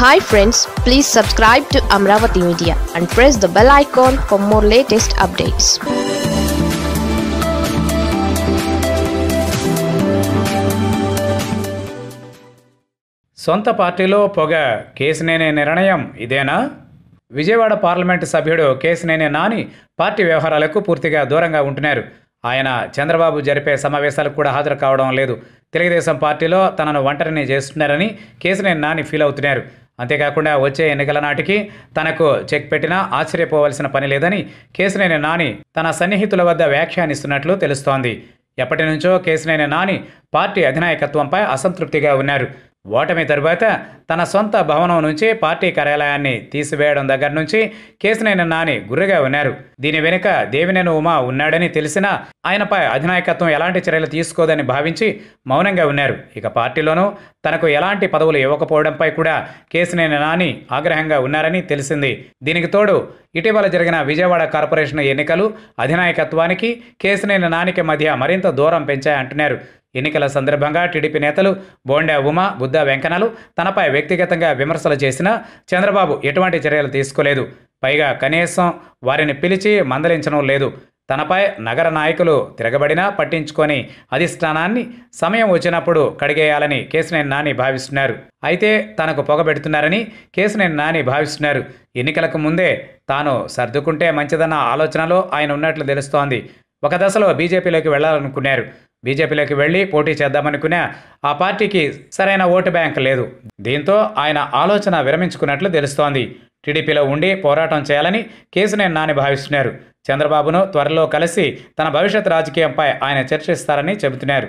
Hi friends please subscribe to Amaravati media and press the bell icon for more latest updates సొంత పార్టీలో పొగ కేసునేనే నిర్ణయం ఇదేనా? Vijayawada parliament సభ్యుడు కేసినేని నాని పార్టీ వ్యవహారాలకు పూర్తిగా దూరంగా ఉంటున్నారు. ఆయన చంద్రబాబు జరిపే సమావేశాలకు కూడా హాజరు కావడం లేదు. తెలుగుదేశం పార్టీలో తనను ఒంటరిని చేస్తున్నారని కేసునేని నాని ఫీల్ అవుతున్నారు. అంతేకాకుండా వచ్చే ఎన్నికల నాటికి తనకు చెక్ పెట్టినా ఆశ్చర్యపోవలసిన పని లేదని కేసినేని నాని తన సన్నిహితుల వద్ద వ్యాఖ్యానిస్తున్నట్లు తెలుస్తోంది. ఎప్పటి నుంచో కేసినేని నాని పార్టీ అధినాయకత్వంపై అసంతృప్తిగా ఉన్నారు. ఓటమి తరువాత తన సొంత భవనం నుంచి పార్టీ కార్యాలయాన్ని తీసివేయడం దగ్గర నుంచి కేసినేని నాని గుర్రగా ఉన్నారు. దీని వెనుక దేవినేని ఉమా ఉన్నాడని తెలిసినా ఆయనపై అధినాయకత్వం ఎలాంటి చర్యలు తీసుకోదని భావించి మౌనంగా ఉన్నారు. ఇక పార్టీలోనూ తనకు ఎలాంటి పదవులు ఇవ్వకపోవడంపై కూడా కేసినేని నాని ఆగ్రహంగా ఉన్నారని తెలిసింది. దీనికి తోడు ఇటీవల జరిగిన విజయవాడ కార్పొరేషన్ ఎన్నికలు అధినాయకత్వానికి కేసినేని నానికి మధ్య మరింత దూరం పెంచాయంటున్నారు. ఎన్నికల సందర్భంగా టీడీపీ నేతలు బోండా ఉమా బుద్ధ వెంకన్నలు తనపై వ్యక్తిగతంగా విమర్శలు చేసినా చంద్రబాబు ఎటువంటి చర్యలు తీసుకోలేదు. పైగా కనీసం వారిని పిలిచి మందలించడం లేదు. తనపై నగర నాయకులు తిరగబడినా పట్టించుకొని అధిష్టానాన్ని సమయం వచ్చినప్పుడు కడిగేయాలని కేసినేని నాని భావిస్తున్నారు. అయితే తనకు పొగబెడుతున్నారని కేసినేని నాని భావిస్తున్నారు. ఎన్నికలకు ముందే తాను సర్దుకుంటే మంచిదన్న ఆలోచనలో ఆయన ఉన్నట్లు తెలుస్తోంది. ఒక దశలో బీజేపీలోకి వెళ్ళాలనుకున్నారు. బీజేపీలోకి వెళ్ళి పోటీ చేద్దామనుకునే ఆ పార్టీకి సరైన ఓటు బ్యాంక్ లేదు. దీంతో ఆయన ఆలోచన విరమించుకున్నట్లు తెలుస్తోంది. టీడీపీలో ఉండి పోరాటం చేయాలని కేసునేని నాని భావిస్తున్నారు. చంద్రబాబును త్వరలో కలిసి తన భవిష్యత్ రాజకీయంపై ఆయన చర్చిస్తారని చెబుతున్నారు.